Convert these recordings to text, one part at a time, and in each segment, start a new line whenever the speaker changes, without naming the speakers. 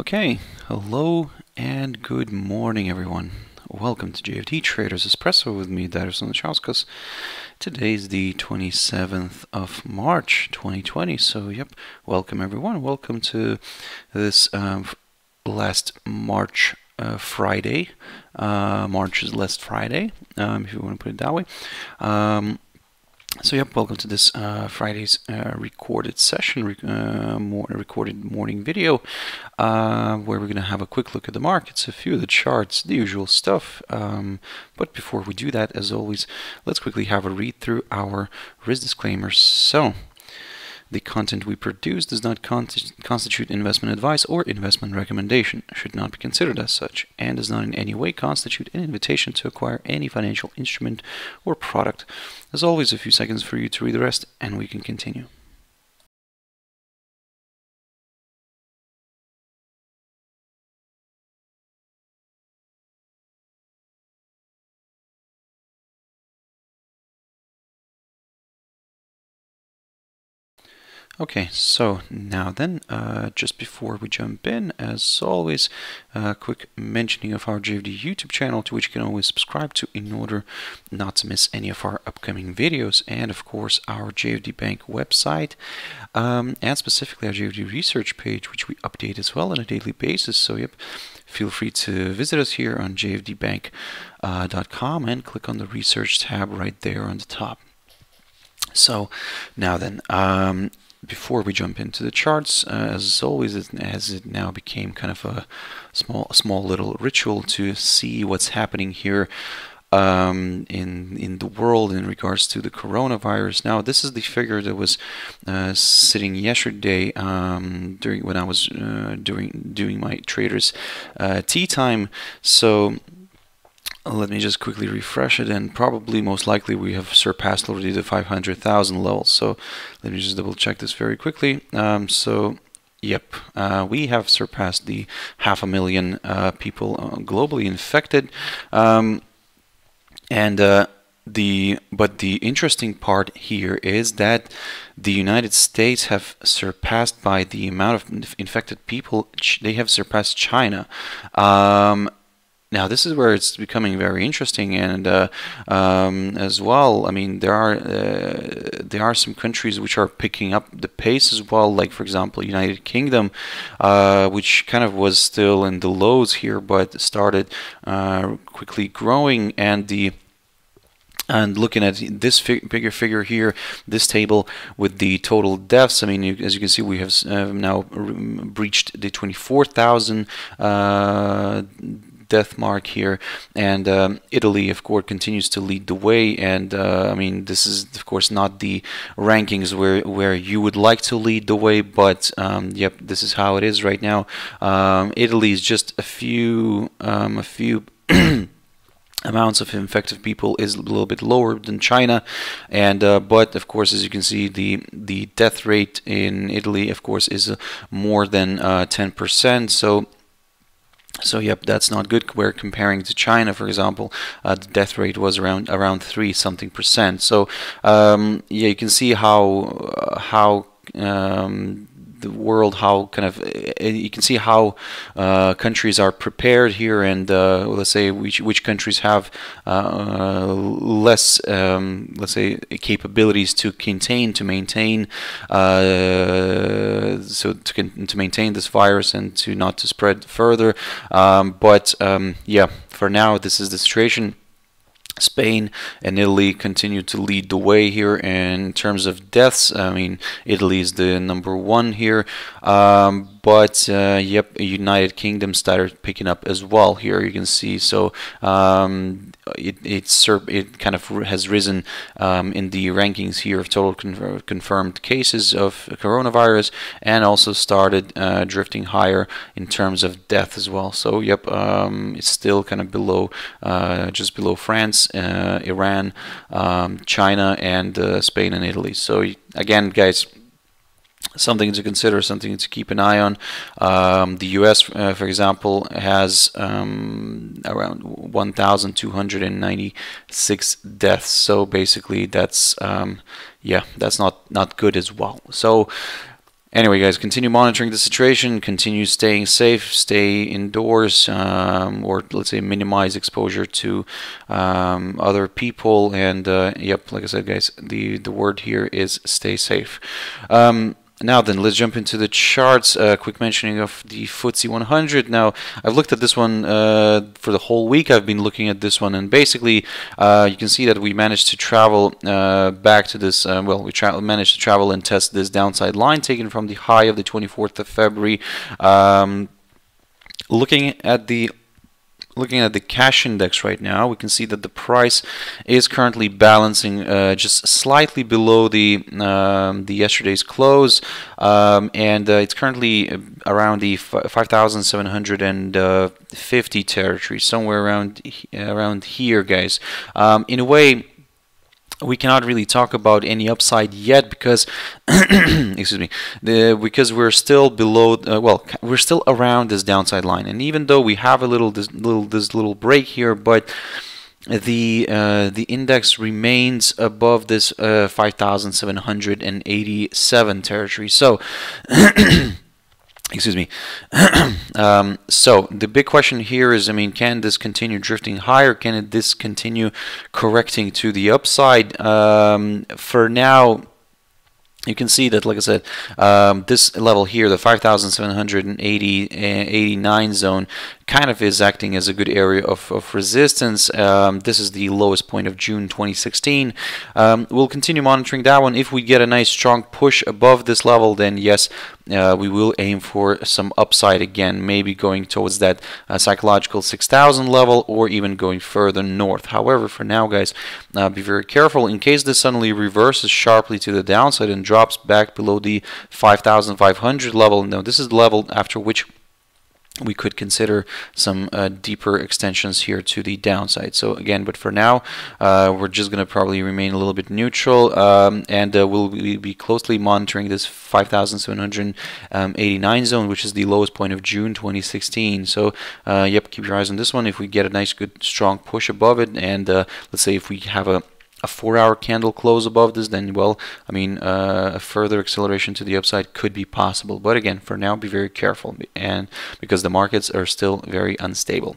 Okay, hello and good morning everyone. Welcome to JFD Traders Espresso with me, Darius Anucauskas. Today is the 27th of March 2020, so yep, welcome everyone. Welcome to this um, last March uh, Friday. Uh, March is last Friday, um, if you want to put it that way. Um, so yep, welcome to this uh, Friday's uh, recorded session, rec uh, more recorded morning video, uh, where we're going to have a quick look at the markets, a few of the charts, the usual stuff. Um, but before we do that, as always, let's quickly have a read through our risk disclaimers. So the content we produce does not constitute investment advice or investment recommendation, should not be considered as such, and does not in any way constitute an invitation to acquire any financial instrument or product. As always, a few seconds for you to read the rest, and we can continue. Okay, so now then, uh, just before we jump in, as always, a quick mentioning of our JFD YouTube channel to which you can always subscribe to in order not to miss any of our upcoming videos, and of course our JFD Bank website, um, and specifically our JFD research page, which we update as well on a daily basis. So, yep, feel free to visit us here on jfdbank.com uh, and click on the research tab right there on the top. So now then, um, before we jump into the charts, uh, as always, as it now became kind of a small, small little ritual to see what's happening here um, in in the world in regards to the coronavirus. Now, this is the figure that was uh, sitting yesterday um, during when I was uh, doing doing my traders uh, tea time. So let me just quickly refresh it and probably most likely we have surpassed already the 500,000 levels so let me just double check this very quickly. Um, so yep uh, we have surpassed the half a million uh, people uh, globally infected. Um, and uh, the but the interesting part here is that the United States have surpassed by the amount of infected people they have surpassed China. Um, now this is where it's becoming very interesting, and uh, um, as well, I mean there are uh, there are some countries which are picking up the pace as well, like for example United Kingdom, uh, which kind of was still in the lows here, but started uh, quickly growing, and the and looking at this fig bigger figure here, this table with the total deaths, I mean, you, as you can see, we have uh, now breached the 24,000 uh, death mark here. And um, Italy of course continues to lead the way. And uh, I mean this is of course not the rankings where where you would like to lead the way but um, yep this is how it is right now. Um, Italy is just a few um, a few amounts of infected people is a little bit lower than China. And uh, but of course as you can see the the death rate in Italy of course is uh, more than 10% uh, so so yep, that's not good. We're comparing to China, for example, uh, the death rate was around around three something percent. So um, yeah, you can see how uh, how um, the world, how kind of uh, you can see how uh, countries are prepared here, and uh, let's say which which countries have uh, less, um, let's say, capabilities to contain, to maintain, uh, so to to maintain this virus and to not to spread further. Um, but um, yeah, for now, this is the situation. Spain and Italy continue to lead the way here in terms of deaths. I mean, Italy is the number one here, um, but uh, yep, United Kingdom started picking up as well. Here you can see, so um, it it kind of has risen um, in the rankings here of total con confirmed cases of coronavirus, and also started uh, drifting higher in terms of death as well. So yep, um, it's still kind of below, uh, just below France uh, Iran, um, China, and uh, Spain and Italy. So again, guys, something to consider, something to keep an eye on. Um, the U.S., uh, for example, has um, around 1,296 deaths. So basically, that's um, yeah, that's not not good as well. So Anyway, guys, continue monitoring the situation, continue staying safe, stay indoors, um, or let's say minimize exposure to um, other people. And uh, yep, like I said, guys, the the word here is stay safe. Now then, let's jump into the charts. Uh, quick mentioning of the FTSE 100. Now, I've looked at this one uh, for the whole week. I've been looking at this one, and basically, uh, you can see that we managed to travel uh, back to this. Uh, well, we managed to travel and test this downside line taken from the high of the 24th of February. Um, looking at the looking at the cash index right now, we can see that the price is currently balancing uh, just slightly below the um, the yesterday's close, um, and uh, it's currently around the 5,750 territory, somewhere around around here, guys. Um, in a way we cannot really talk about any upside yet because excuse me the, because we're still below uh, well we're still around this downside line. And even though we have a little this little this little break here but the uh, the index remains above this uh, 5787 territory. So excuse me. Um, so the big question here is I mean can this continue drifting higher? Can it this continue correcting to the upside? Um, for now you can see that, like I said, um, this level here, the 5,789 zone, kind of is acting as a good area of, of resistance. Um, this is the lowest point of June 2016. Um, we'll continue monitoring that one. If we get a nice strong push above this level, then yes, uh, we will aim for some upside again, maybe going towards that uh, psychological 6,000 level or even going further north. However, for now, guys, uh, be very careful. In case this suddenly reverses sharply to the downside and drops back below the 5,500 level, now this is the level after which we could consider some uh, deeper extensions here to the downside. So again, but for now, uh, we're just going to probably remain a little bit neutral, um, and uh, we'll be closely monitoring this 5,789 zone, which is the lowest point of June 2016. So uh, yep, keep your eyes on this one. If we get a nice, good, strong push above it, and uh, let's say if we have a a four hour candle close above this then well I mean uh, a further acceleration to the upside could be possible. But again for now be very careful and because the markets are still very unstable.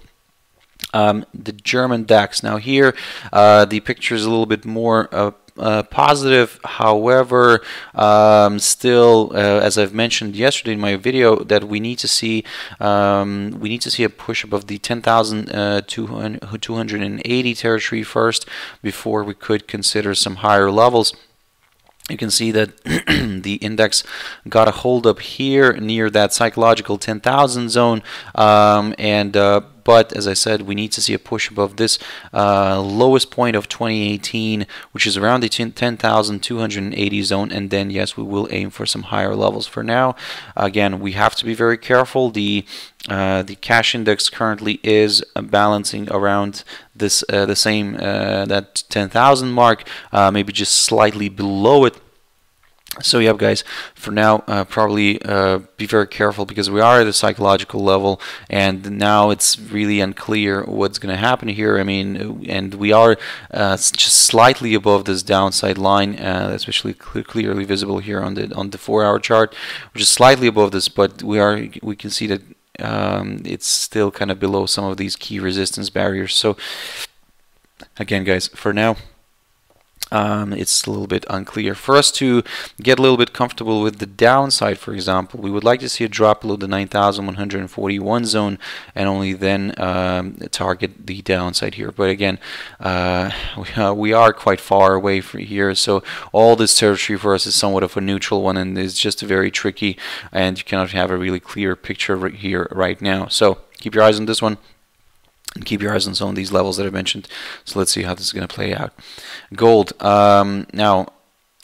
Um, the German DAX. Now here uh, the picture is a little bit more uh, uh, positive. However, um, still, uh, as I've mentioned yesterday in my video, that we need to see um, we need to see a push above the 10,280 uh, territory first before we could consider some higher levels you can see that the index got a hold up here near that psychological 10,000 zone um, and uh, but as I said we need to see a push above this uh, lowest point of 2018 which is around the 10,280 zone and then yes we will aim for some higher levels for now. Again we have to be very careful. The uh, the cash index currently is balancing around this uh, the same uh, that 10,000 mark uh, maybe just slightly below it. So yeah guys for now uh, probably uh, be very careful because we are at a psychological level and now it's really unclear what's going to happen here. I mean and we are uh, just slightly above this downside line uh, especially cl clearly visible here on the on the four hour chart which is slightly above this but we are we can see that um, it's still kind of below some of these key resistance barriers. So again guys for now um, it's a little bit unclear. For us to get a little bit comfortable with the downside, for example, we would like to see a drop below the 9,141 zone and only then um, target the downside here. But again, uh, we, uh, are quite far away from here, so all this territory for us is somewhat of a neutral one and is just very tricky and you cannot have a really clear picture right here right now. So keep your eyes on this one and keep your eyes on some of these levels that I mentioned. So let's see how this is going to play out. Gold. Um, now,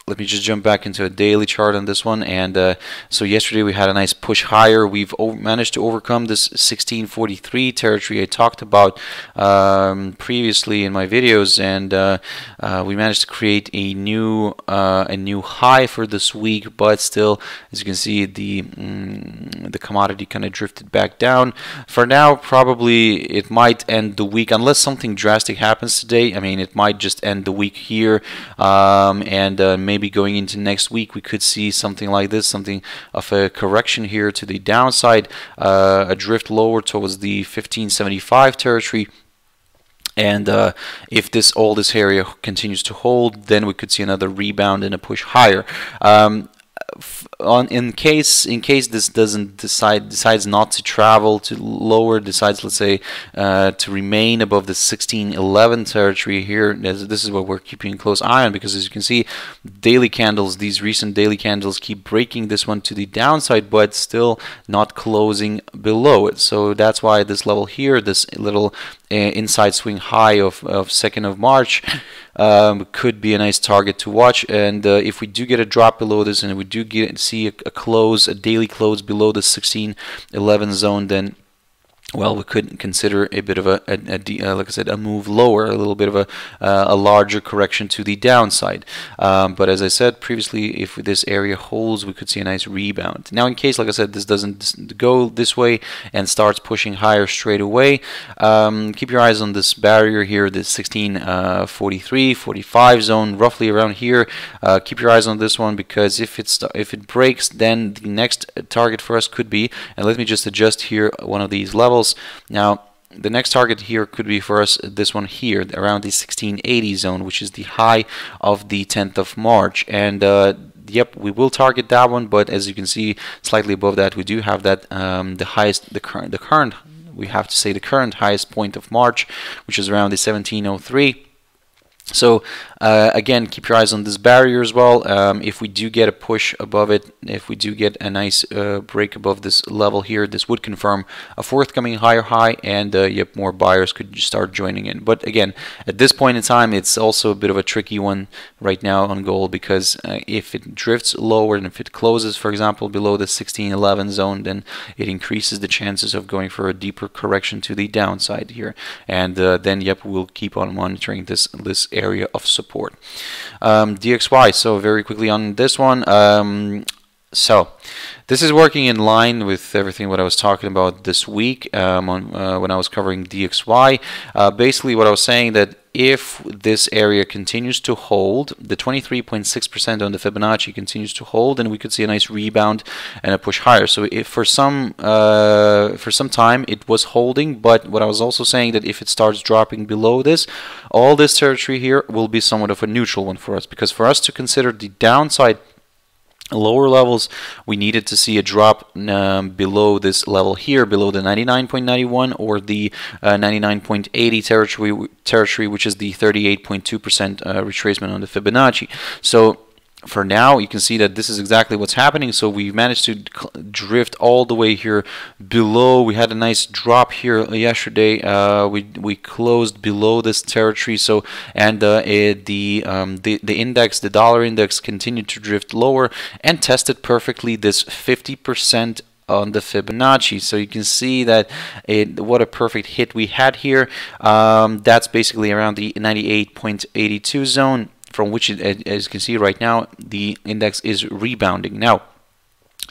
let me just jump back into a daily chart on this one and uh, so yesterday we had a nice push higher. We've managed to overcome this 1643 territory I talked about um, previously in my videos and uh, uh, we managed to create a new uh, a new high for this week but still as you can see the mm, the commodity kind of drifted back down. For now probably it might end the week unless something drastic happens today I mean it might just end the week here um, and uh, maybe maybe going into next week we could see something like this, something of a correction here to the downside, uh, a drift lower towards the 1575 territory. And uh, if this all this area continues to hold, then we could see another rebound and a push higher. Um, on in case in case this doesn't decide decides not to travel to lower decides let's say uh, to remain above the 1611 territory here this is what we're keeping close eye on because as you can see daily candles these recent daily candles keep breaking this one to the downside but still not closing below it so that's why this level here this little uh, inside swing high of, of 2nd of March um, could be a nice target to watch. And uh, if we do get a drop below this and we do get see a, a close, a daily close below the 1611 zone, then well, we could consider a bit of a, a, a uh, like I said, a move lower, a little bit of a, uh, a larger correction to the downside. Um, but as I said previously, if this area holds, we could see a nice rebound. Now, in case, like I said, this doesn't go this way and starts pushing higher straight away, um, keep your eyes on this barrier here, this 1643, uh, 45 zone, roughly around here. Uh, keep your eyes on this one because if it's if it breaks, then the next target for us could be, and let me just adjust here one of these levels levels. Now, the next target here could be for us this one here around the 1680 zone which is the high of the 10th of March and uh, yep we will target that one but as you can see slightly above that we do have that um, the highest the current the current we have to say the current highest point of March which is around the 1703 so uh, again, keep your eyes on this barrier as well. Um, if we do get a push above it, if we do get a nice uh, break above this level here, this would confirm a forthcoming higher high, and uh, yep, more buyers could start joining in. But again, at this point in time, it's also a bit of a tricky one right now on gold because uh, if it drifts lower and if it closes, for example, below the 1611 zone, then it increases the chances of going for a deeper correction to the downside here. And uh, then, yep, we'll keep on monitoring this this area of support support. Um, DXY, so very quickly on this one. Um, so this is working in line with everything what I was talking about this week um, on, uh, when I was covering DXY. Uh, basically what I was saying that if this area continues to hold, the 23.6% on the Fibonacci continues to hold, then we could see a nice rebound and a push higher. So for some uh, for some time it was holding, but what I was also saying that if it starts dropping below this, all this territory here will be somewhat of a neutral one for us because for us to consider the downside lower levels we needed to see a drop um, below this level here below the 99.91 or the uh, 99.80 territory territory which is the 38.2% uh, retracement on the Fibonacci. So for now you can see that this is exactly what's happening. So we managed to drift all the way here below. We had a nice drop here yesterday. Uh, we we closed below this territory. So and uh, it, the um, the the index the dollar index continued to drift lower and tested perfectly this 50% on the Fibonacci. So you can see that it, what a perfect hit we had here. Um, that's basically around the 98.82 zone from which, it, as you can see right now, the index is rebounding. Now,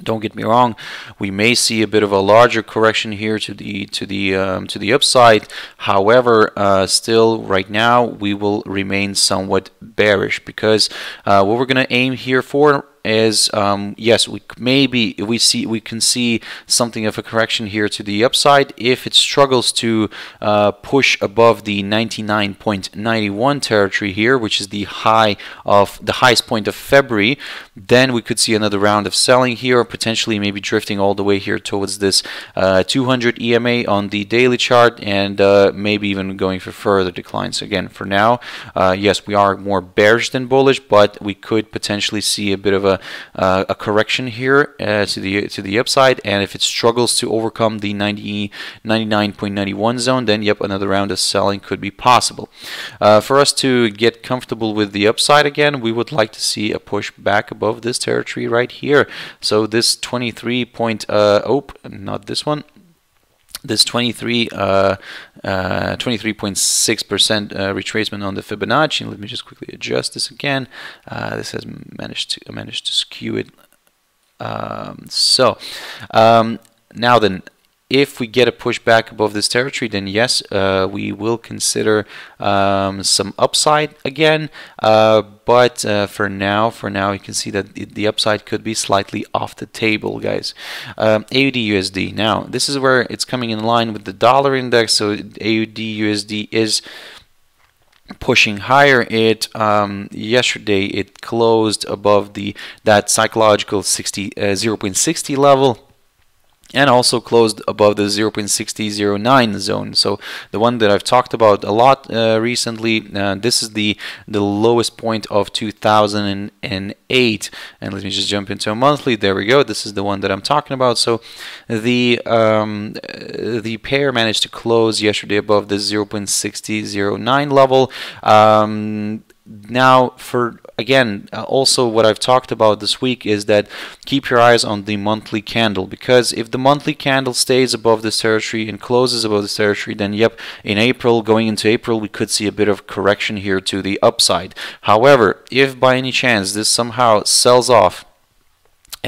don't get me wrong, we may see a bit of a larger correction here to the to the um, to the upside. However, uh, still right now we will remain somewhat bearish because uh, what we're going to aim here for is um, yes, we maybe we see we can see something of a correction here to the upside if it struggles to uh, push above the 99.91 territory here, which is the high of the highest point of February. Then we could see another round of selling here, potentially maybe drifting all the way here towards this uh, 200 EMA on the daily chart, and uh, maybe even going for further declines. Again, for now, uh, yes, we are more bearish than bullish, but we could potentially see a bit of a uh, a correction here uh, to the to the upside. And if it struggles to overcome the 90 99.91 zone then yep another round of selling could be possible. Uh, for us to get comfortable with the upside again we would like to see a push back above this territory right here. So this 23 point uh, oh not this one this 23 uh, 23.6% uh, uh, retracement on the Fibonacci. Let me just quickly adjust this again. Uh, this has managed to managed to skew it. Um, so um, now then, if we get a push back above this territory, then yes, uh, we will consider um, some upside again. Uh, but uh, for now, for now, you can see that the upside could be slightly off the table, guys. Um, AUD USD. Now, this is where it's coming in line with the dollar index. So AUD USD is pushing higher it um, yesterday it closed above the that psychological 60 uh, 0.60 level and also closed above the 0.6009 zone. So the one that I've talked about a lot uh, recently, uh, this is the the lowest point of 2008. And let me just jump into a monthly. There we go. This is the one that I'm talking about. So the um, the pair managed to close yesterday above the 0.6009 level. Um, now for again uh, also what I've talked about this week is that keep your eyes on the monthly candle because if the monthly candle stays above this territory and closes above this territory then yep in April going into April we could see a bit of correction here to the upside. However if by any chance this somehow sells off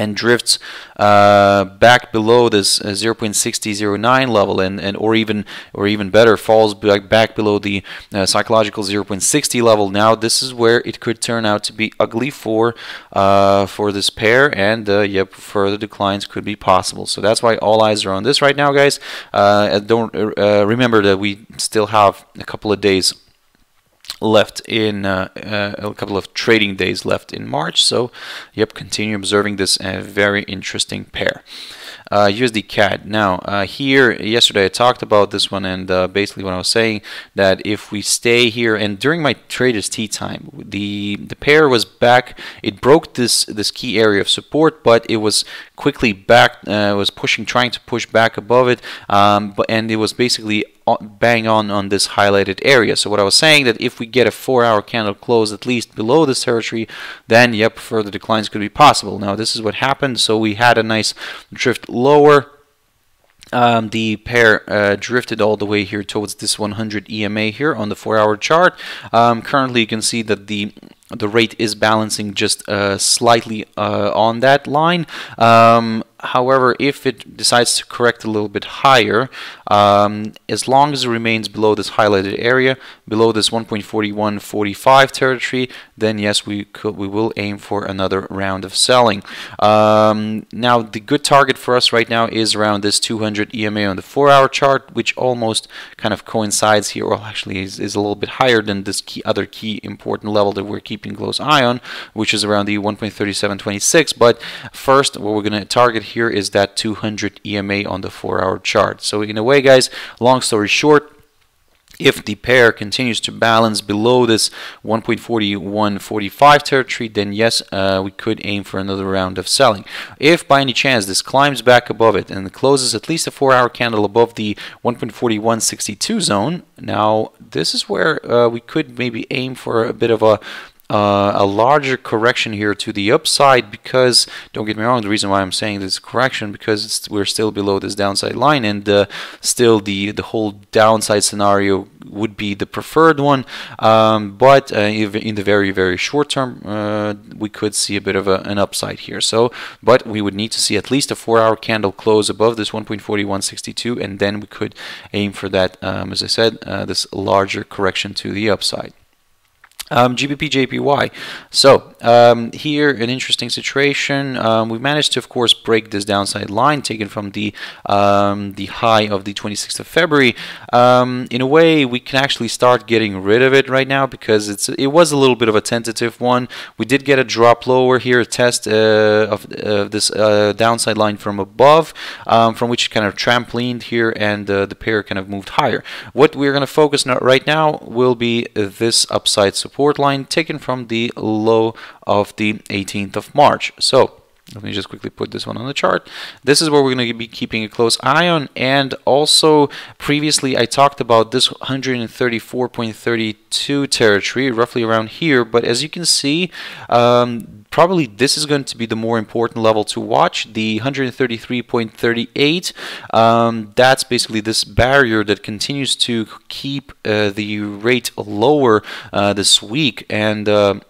and drifts uh, back below this uh, 0.6009 level and, and or even or even better falls back, back below the uh, psychological 0.60 level. Now this is where it could turn out to be ugly for uh, for this pair and uh, yep further declines could be possible. So that's why all eyes are on this right now guys. Uh, don't remember that we still have a couple of days left in uh, uh, a couple of trading days left in March. So, yep, continue observing this uh, very interesting pair. Uh, USD CAD. Now, uh, here yesterday I talked about this one, and uh, basically what I was saying that if we stay here, and during my traders tea time, the the pair was back. It broke this this key area of support, but it was quickly back. Uh, was pushing, trying to push back above it, um, but and it was basically bang on on this highlighted area. So what I was saying that if we get a four hour candle close at least below this territory, then yep, further declines could be possible. Now this is what happened. So we had a nice drift lower. Um, the pair uh, drifted all the way here towards this 100 EMA here on the four hour chart. Um, currently you can see that the the rate is balancing just uh, slightly uh, on that line. Um, However, if it decides to correct a little bit higher, um, as long as it remains below this highlighted area, below this 1.4145 territory, then yes, we could, we will aim for another round of selling. Um, now, the good target for us right now is around this 200 EMA on the four-hour chart, which almost kind of coincides here, or actually is, is a little bit higher than this key, other key important level that we're keeping close eye on, which is around the 1.3726. But first, what we're going to target here is that 200 EMA on the 4 hour chart. So in a way guys, long story short, if the pair continues to balance below this 1.4145 territory, then yes, uh, we could aim for another round of selling. If by any chance this climbs back above it and closes at least a 4-hour candle above the 1.4162 zone, now this is where uh, we could maybe aim for a bit of a uh, a larger correction here to the upside because don't get me wrong the reason why I'm saying this correction because we're still below this downside line and uh, still the the whole downside scenario would be the preferred one. Um, but uh, in the very very short term uh, we could see a bit of a, an upside here. So but we would need to see at least a four hour candle close above this 1.4162 and then we could aim for that um, as I said uh, this larger correction to the upside um, GBP JPY. So um, here, an interesting situation. Um, we managed to, of course, break this downside line taken from the um, the high of the 26th of February. Um, in a way, we can actually start getting rid of it right now because it's it was a little bit of a tentative one. We did get a drop lower here, a test uh, of uh, this uh, downside line from above, um, from which it kind of trampolined here, and uh, the pair kind of moved higher. What we're going to focus on right now will be this upside support support line taken from the low of the 18th of March. So let me just quickly put this one on the chart. This is where we're going to be keeping a close eye on. And also, previously I talked about this 134.32 territory, roughly around here. But as you can see, um, probably this is going to be the more important level to watch. The 133.38, um, that's basically this barrier that continues to keep uh, the rate lower uh, this week. And uh,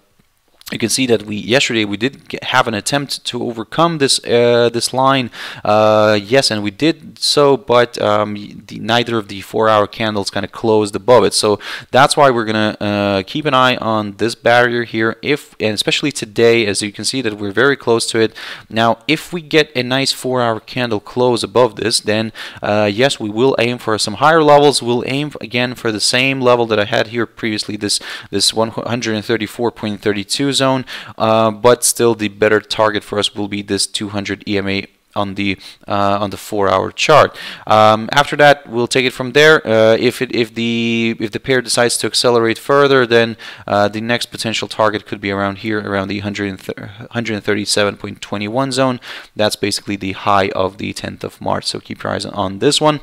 you can see that we yesterday we did have an attempt to overcome this uh, this line. Uh, yes and we did so but um, the, neither of the four hour candles kind of closed above it. So that's why we're gonna uh, keep an eye on this barrier here. If and especially today as you can see that we're very close to it. Now if we get a nice four hour candle close above this then uh, yes we will aim for some higher levels. We'll aim again for the same level that I had here previously this this 134.32 zone, uh, but still the better target for us will be this 200 EMA on the uh, on the four hour chart. Um, after that, we'll take it from there. Uh, if it if the if the pair decides to accelerate further, then uh, the next potential target could be around here, around the 137.21 zone. That's basically the high of the 10th of March. So keep your eyes on this one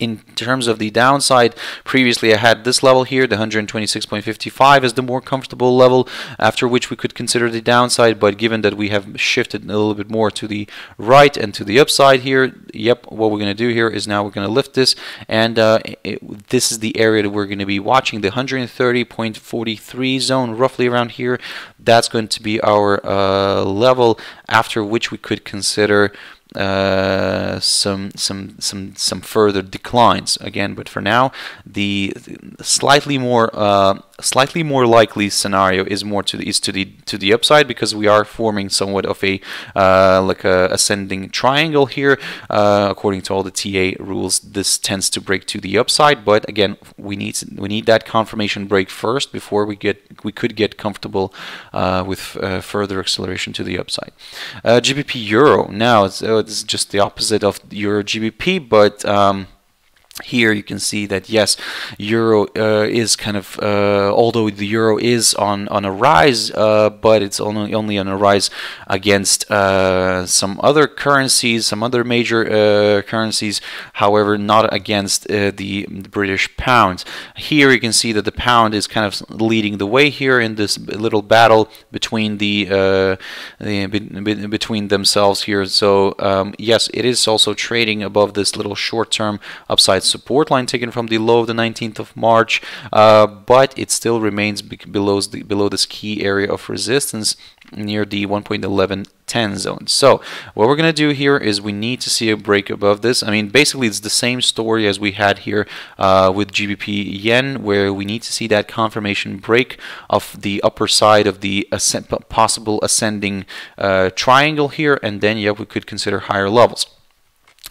in terms of the downside, previously I had this level here, the 126.55 is the more comfortable level, after which we could consider the downside, but given that we have shifted a little bit more to the right and to the upside here, yep, what we're going to do here is now we're going to lift this, and uh, it, this is the area that we're going to be watching, the 130.43 zone, roughly around here, that's going to be our uh, level, after which we could consider uh, some some some some further declines. Again but for now the, slightly more uh, slightly more likely scenario is more to the is to the to the upside because we are forming somewhat of a uh, like a ascending triangle here. Uh, according to all the TA rules this tends to break to the upside but again we need we need that confirmation break first before we get we could get comfortable uh, with uh, further acceleration to the upside. GBP Euro now so it's just the opposite of your GBP, but um, here you can see that yes euro uh, is kind of uh, although the euro is on on a rise uh, but it's only only on a rise against uh, some other currencies some other major uh, currencies however not against uh, the British pound. Here you can see that the pound is kind of leading the way here in this little battle between the, the between themselves here. So um, yes it is also trading above this little short-term upside support line taken from the low of the 19th of March, uh, but it still remains below the, below this key area of resistance near the 1.1110 zone. So what we're going to do here is we need to see a break above this. I mean, basically it's the same story as we had here uh, with GBP Yen, where we need to see that confirmation break of the upper side of the possible ascending uh, triangle here, and then yeah, we could consider higher levels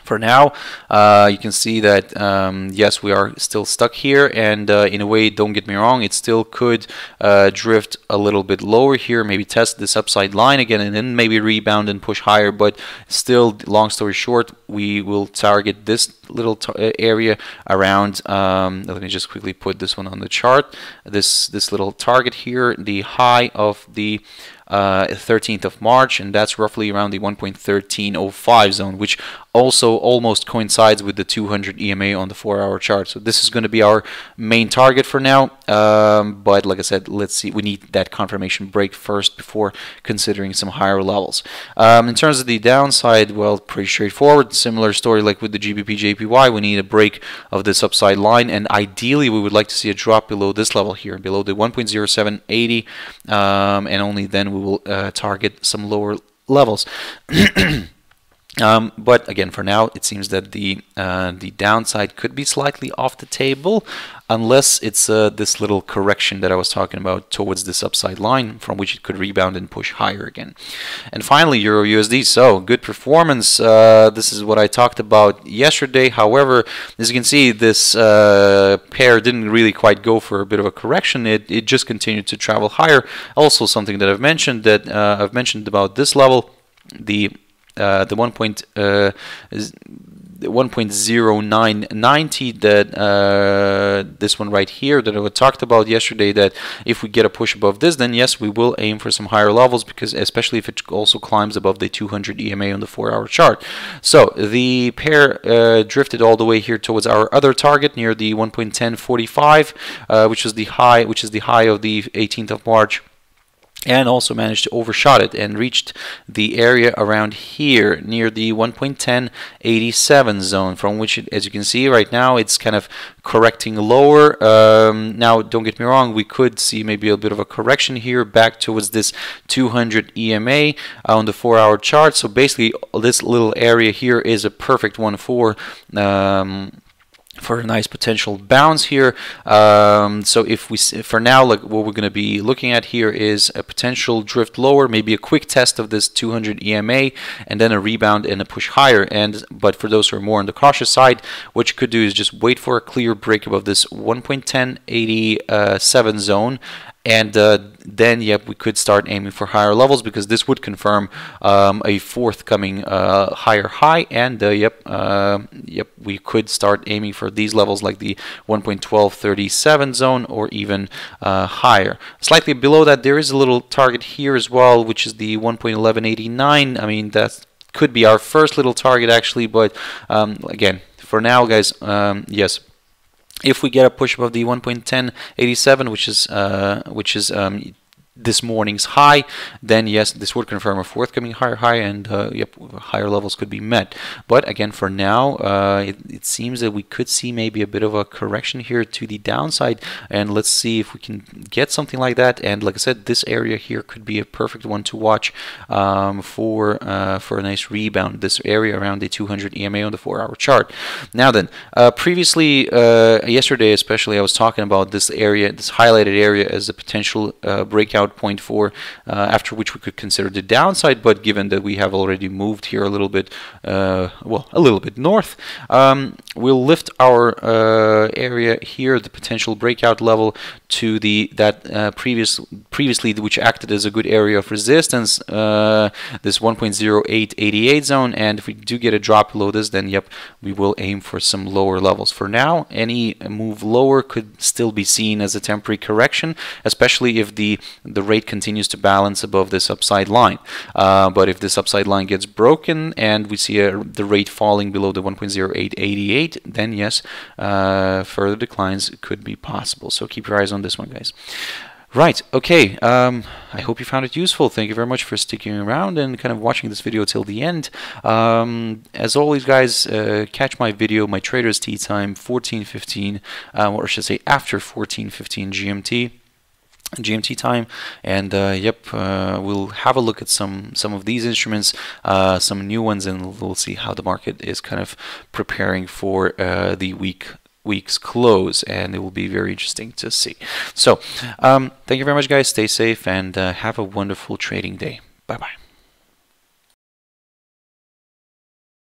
for now. Uh, you can see that um, yes, we are still stuck here, and uh, in a way, don't get me wrong, it still could uh, drift a little bit lower here, maybe test this upside line again, and then maybe rebound and push higher. But still, long story short, we will target this little uh, area around. Um, let me just quickly put this one on the chart. This this little target here, the high of the uh, 13th of March, and that's roughly around the 1.1305 zone, which also almost coincides with the 200 EMA on the 4-hour chart. So this is going to be our main target for now. Um, but like I said, let's see. We need that confirmation break first before considering some higher levels. Um, in terms of the downside, well, pretty straightforward. Similar story like with the GBP JPY. We need a break of this upside line, and ideally we would like to see a drop below this level here, below the 1.0780, um, and only then we will uh, target some lower levels. Um, but again, for now, it seems that the uh, the downside could be slightly off the table, unless it's uh, this little correction that I was talking about towards this upside line, from which it could rebound and push higher again. And finally, Euro USD. So good performance. Uh, this is what I talked about yesterday. However, as you can see, this uh, pair didn't really quite go for a bit of a correction. It it just continued to travel higher. Also, something that I've mentioned that uh, I've mentioned about this level, the uh, the 1. Point, uh, 1.0990 that uh, this one right here that I talked about yesterday that if we get a push above this then yes we will aim for some higher levels because especially if it also climbs above the 200 EMA on the 4 hour chart so the pair uh, drifted all the way here towards our other target near the 1.1045 uh, which is the high which is the high of the 18th of March and also managed to overshot it and reached the area around here near the 1.1087 zone from which it, as you can see right now it's kind of correcting lower. Um, now don't get me wrong we could see maybe a bit of a correction here back towards this 200 EMA on the four hour chart. So basically this little area here is a perfect one for um, for a nice potential bounce here. Um, so if we, for now, like what we're going to be looking at here is a potential drift lower, maybe a quick test of this 200 EMA, and then a rebound and a push higher. And but for those who are more on the cautious side, what you could do is just wait for a clear break above this 1.1087 zone and uh, then yep we could start aiming for higher levels because this would confirm um, a forthcoming uh, higher high. And uh, yep uh, yep we could start aiming for these levels like the 1.1237 zone or even uh, higher. Slightly below that there is a little target here as well which is the 1.1189 I mean that could be our first little target actually. But um, again for now guys um, yes if we get a push above the 1.1087 which is uh, which is um, this morning's high, then yes, this would confirm a forthcoming higher high, and uh, yep, higher levels could be met. But again, for now, uh, it, it, seems that we could see maybe a bit of a correction here to the downside, and let's see if we can get something like that. And like I said, this area here could be a perfect one to watch um, for uh, for a nice rebound. This area around the 200 EMA on the four-hour chart. Now then, uh, previously uh, yesterday, especially, I was talking about this area, this highlighted area, as a potential uh, breakout about 0.4, uh, after which we could consider the downside. But given that we have already moved here a little bit, uh, well, a little bit north, um, we'll lift our uh, area here, the potential breakout level, to the that uh, previous previously which acted as a good area of resistance, uh, this 1.0888 zone. And if we do get a drop below this, then yep, we will aim for some lower levels. For now, any move lower could still be seen as a temporary correction, especially if the the rate continues to balance above this upside line. Uh, but if this upside line gets broken and we see a, the rate falling below the 1.0888, then yes, uh, further declines could be possible. So keep your eyes on this one, guys. Right, okay, um, I hope you found it useful. Thank you very much for sticking around and kind of watching this video till the end. Um, as always, guys, uh, catch my video, my Trader's Tea Time, 14.15, uh, or I should say after 14.15 GMT. GMT time and uh, yep uh, we'll have a look at some some of these instruments uh, some new ones and we'll see how the market is kind of preparing for uh, the week week's close and it will be very interesting to see. So um, thank you very much guys. Stay safe and uh, have a wonderful trading day. Bye bye